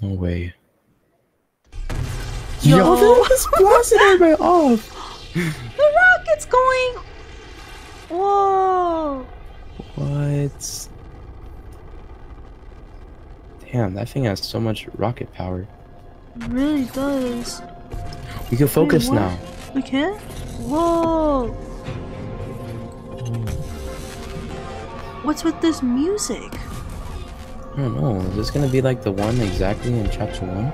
No way. Yo. Yo, oh, they're just blasting everybody off. The rocket's going. Whoa. What? Damn, that thing has so much rocket power. It really does. We can focus what? now. We can? Whoa. Hmm. What's with this music? I don't know. Is this gonna be like the one exactly in chapter one?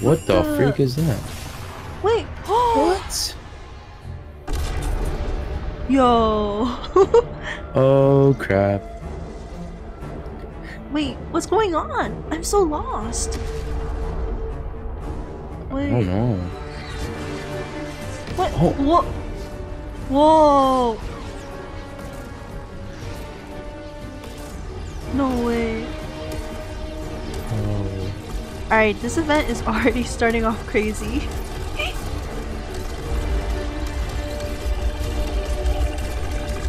What the the- freak is that? Wait. What? Yo. Oh crap. Wait, what's going on? I'm so lost. Wait. I don't know. What? Oh. Whoa. Whoa. No way. Oh. Alright, this event is already starting off crazy.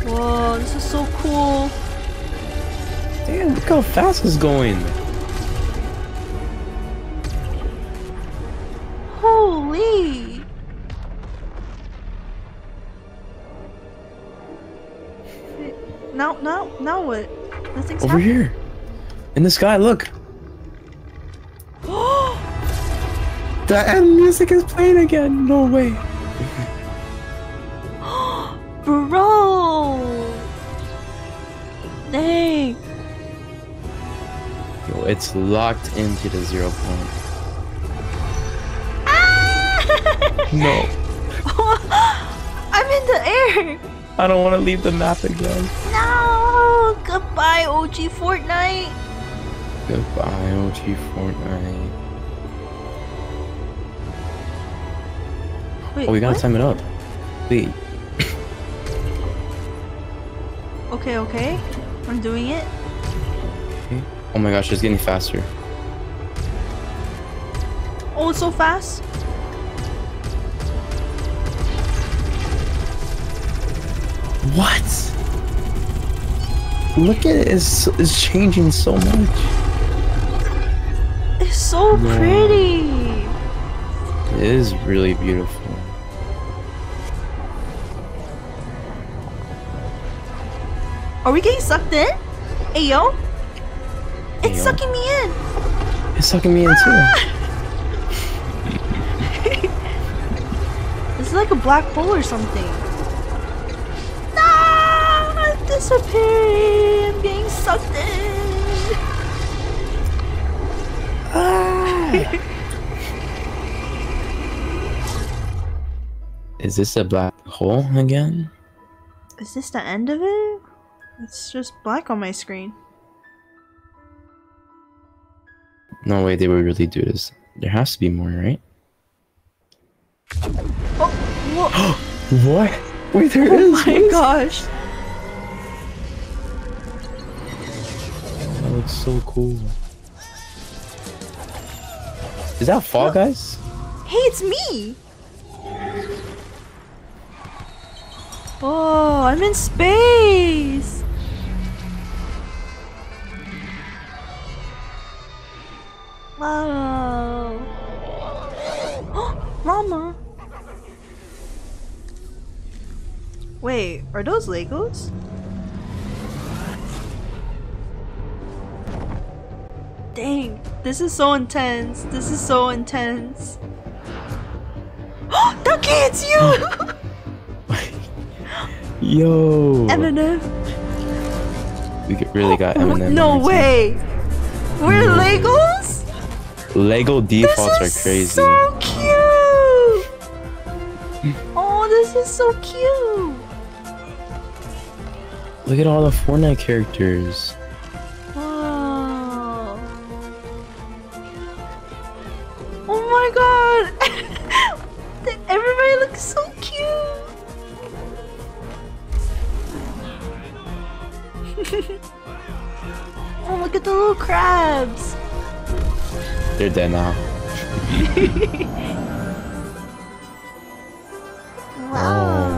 Whoa, this is so cool. Damn, look how fast it's going. Holy! Now, now, now what? Nothing's Over happening. here. In the sky, look. Oh! The end music is playing again. No way. Bro! Dang! Yo, it's locked into the zero point. Ah! No. I'm in the air! I don't want to leave the map again. No! Goodbye, OG Fortnite! Goodbye, OG Fortnite. Wait, Oh, we gotta what? time it up. Wait. Okay, okay. I'm doing it. Okay. Oh my gosh, it's getting faster. Oh, it's so fast. What? Look at it, it's, it's changing so much. It's so Yeah. pretty. It is really beautiful. Are we getting sucked in? Hey, yo. It's Ayo. sucking me in. It's sucking me in too. Ah. This is like a black hole or something. No! I'm disappearing. I'm getting sucked in. Ah! Is this a black hole again? Is this the end of it? It's just black on my screen. No way they would really do this. There has to be more, right? Oh, whoa. What? Wait, there oh is. my What is- gosh. Looks so cool. Is that Fall Guys? Hey, it's me. Oh, I'm in space. Wow. Mama. Wait, are those Legos? Dang, this is so intense. This is so intense. Ducky, it's you! Yo! Eminem. We really got oh, Eminem. No our team. way! We're No. Legos? Lego defaults this are is crazy. so cute! oh, this is so cute! Look at all the Fortnite characters. They're dead now. Wow.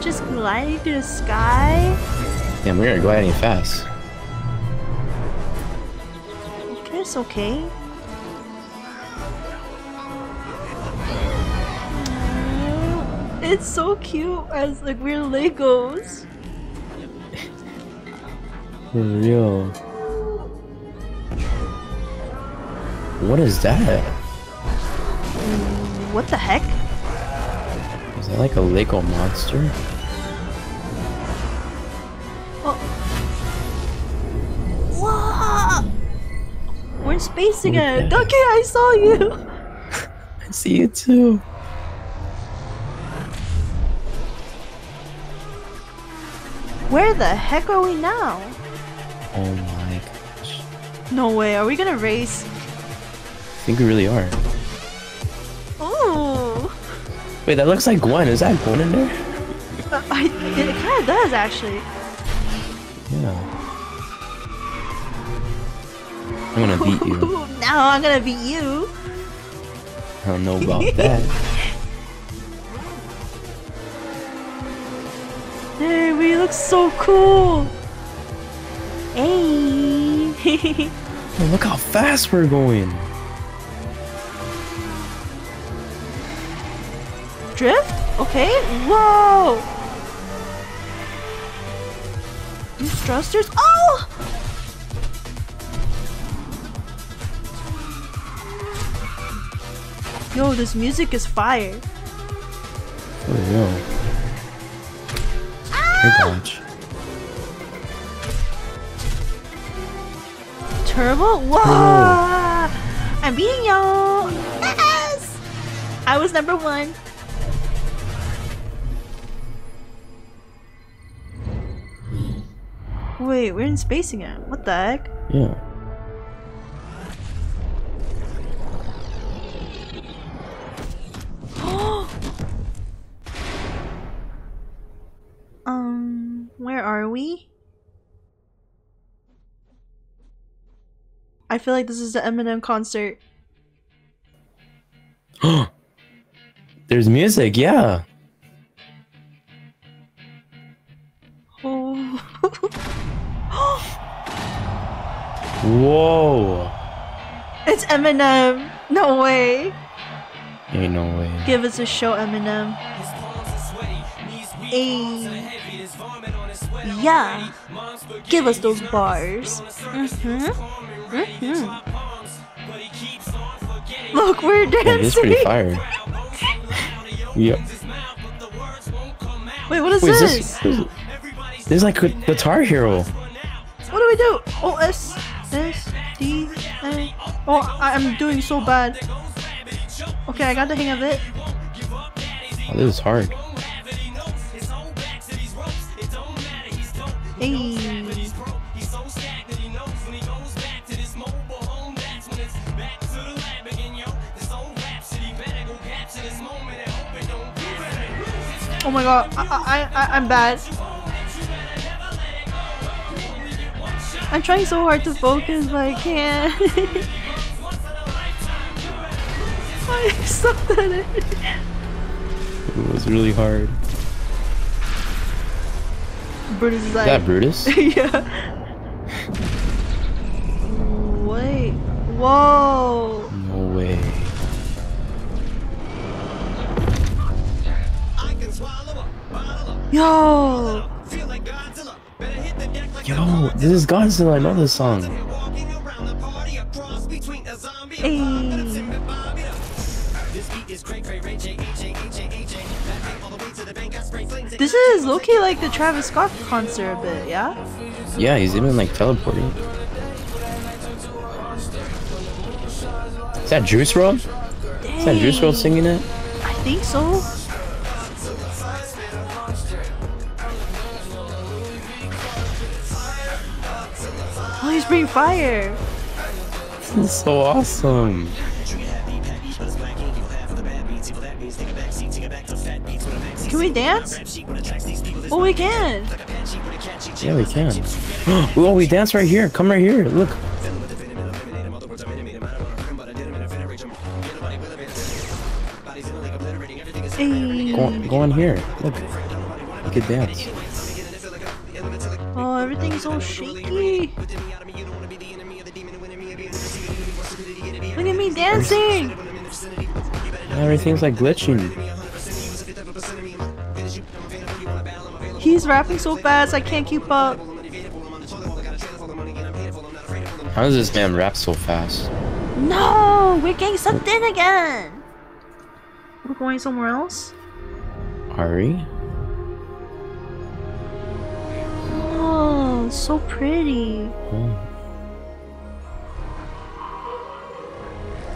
Just gliding through the sky. Damn, we are gliding fast. Okay, it's okay. It's so cute as like we're Legos. For real. What is that? What the heck? Is that like a Lego monster? Oh. Whoa! We're in space again. Okay, I saw you. I see you too. Where the heck are we now? Oh my gosh. No way. Are we gonna race? I think we really are. Ooh. Wait, that looks like Gwen. Is that Gwen in there? Uh, I, it kind of does actually. Yeah. I'm gonna beat you. Now I'm gonna beat you. I don't know about that. Hey, we look so cool. Hey. Oh, look how fast we're going. Drift? Okay. Whoa. These thrusters. Oh. Yo, this music is fire. For real. Hey, dodge. Turbo? Whoa! I'm beating y'all! Yes! I was number one. Wait, we're in space again. What the heck? Yeah. um, where are we? I feel like this is the Eminem concert. There's music, yeah. Whoa. it's Eminem. No way. Ain't no way. Give us a show, Eminem. Ayy. Yeah. Give us those bars. Mm-hmm. Mm-hmm. Look, we're Yeah, this is pretty fire. yeah. Wait, what is Wait, is this? this? This is like a Guitar Hero. What do we do? Oh, S, S, D, A. Oh, I- I'm doing so bad. Okay, I got the hang of it. Oh, this is hard. Ayy. Oh my god, I, I, I, I'm bad. I'm trying so hard to focus, but I can't. I sucked at it. It was really hard. Brutus is Is like, that Brutus? yeah. Wait. Whoa. No way. Yo. Yo, this is Godzilla. I know this song. Ayy. This is low-key like the Travis Scott concert a bit, yeah? Yeah, he's even like teleporting. Is that Juice WRLD? Is that Juice WRLD singing it? I think so. He's bringing fire. This is so awesome. Can we dance? Oh, we can. Yeah, we can. oh, we dance right here. Come right here. Look. Ayy. Go, go on here. Look. You could dance. Oh, everything's so shaky. Look at dancing. Everything's like glitching. He's rapping so fast, I can't keep up. How does this man rap so fast? No, we're getting sucked in again. We're going somewhere else. Ari? Oh, so pretty. Oh.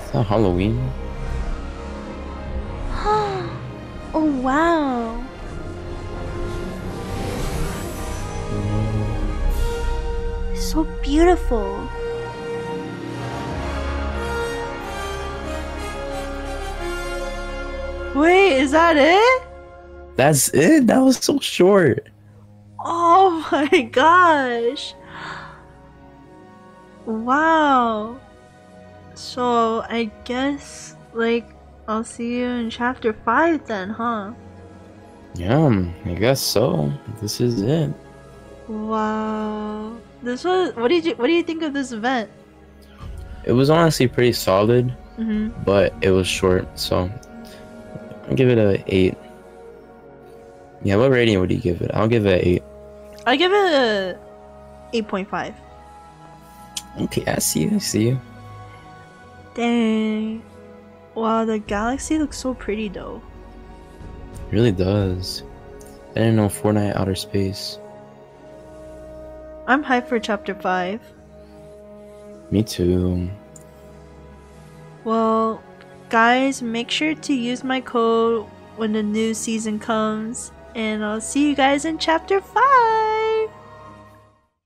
Is that Halloween? oh wow. So beautiful. Wait, is that it? That's it? That was so short. Oh my gosh. Wow. So I guess like I'll see you in chapter 5 then, huh? Yeah, I guess so. This is it. Wow. This was what did you what do you think of this event? It was honestly pretty solid, Mhm. but it was short, so I'll give it a 8. Yeah, what rating would you give it? I'll give it a 8. I give it a 8.5. Okay, I see you, I see you. Dang. Wow, the galaxy looks so pretty though. It really does. I didn't know Fortnite Outer Space. I'm hyped for chapter 5. Me too. Well, guys, make sure to use my code when the new season comes, and I'll see you guys in chapter 5.